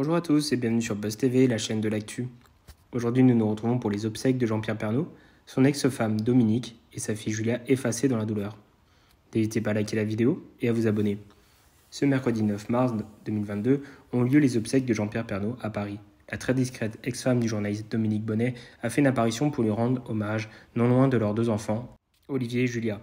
Bonjour à tous et bienvenue sur Buzz TV, la chaîne de l'actu. Aujourd'hui, nous nous retrouvons pour les obsèques de Jean-Pierre Pernaud, son ex-femme Dominique et sa fille Julia effacées dans la douleur. N'hésitez pas à liker la vidéo et à vous abonner. Ce mercredi 9 mars 2022 ont lieu les obsèques de Jean-Pierre Pernaud à Paris. La très discrète ex-femme du journaliste Dominique Bonnet a fait une apparition pour lui rendre hommage, non loin de leurs deux enfants, Olivier et Julia.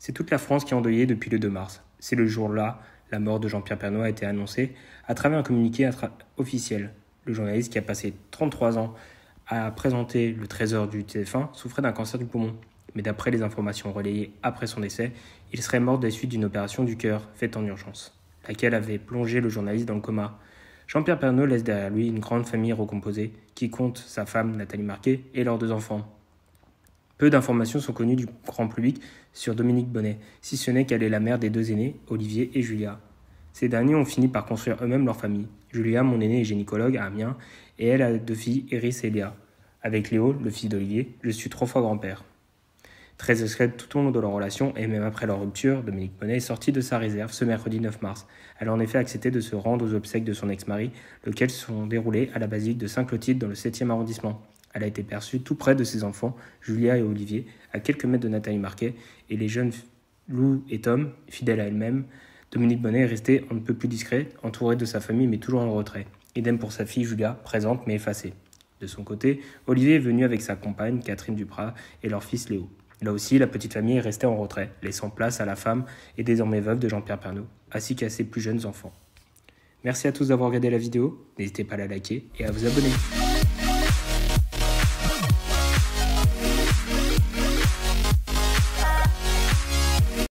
C'est toute la France qui est endeuillée depuis le 2 mars. C'est le jour-là, la mort de Jean-Pierre Pernaud a été annoncée à travers un communiqué officiel. Le journaliste qui a passé 33 ans à présenter le trésor du TF1 souffrait d'un cancer du poumon. Mais d'après les informations relayées après son décès, il serait mort des suites d'une opération du cœur faite en urgence, laquelle avait plongé le journaliste dans le coma. Jean-Pierre Pernaud laisse derrière lui une grande famille recomposée qui compte sa femme Nathalie Marquet et leurs deux enfants. Peu d'informations sont connues du grand public sur Dominique Bonnet, si ce n'est qu'elle est la mère des deux aînés, Olivier et Julia. Ces derniers ont fini par construire eux-mêmes leur famille. Julia, mon aîné, est gynécologue à Amiens, et elle a deux filles, Iris et Léa. Avec Léo, le fils d'Olivier, je suis trois fois grand-père. Très discrète tout au long de leur relation et même après leur rupture, Dominique Bonnet est sortie de sa réserve ce mercredi 9 mars. Elle a en effet accepté de se rendre aux obsèques de son ex-mari, lesquels sont déroulés à la basilique de Saint-Clotilde dans le 7e arrondissement. Elle a été perçue tout près de ses enfants, Julia et Olivier, à quelques mètres de Nathalie Marquet, et les jeunes Lou et Tom, fidèles à elle-même. Dominique Bonnet est resté un peu plus discret, entouré de sa famille mais toujours en retrait. Idem pour sa fille Julia, présente mais effacée. De son côté, Olivier est venu avec sa compagne Catherine Duprat et leur fils Léo. Là aussi, la petite famille est restée en retrait, laissant place à la femme et désormais veuve de Jean-Pierre Pernaud, ainsi qu'à ses plus jeunes enfants. Merci à tous d'avoir regardé la vidéo, n'hésitez pas à la liker et à vous abonner.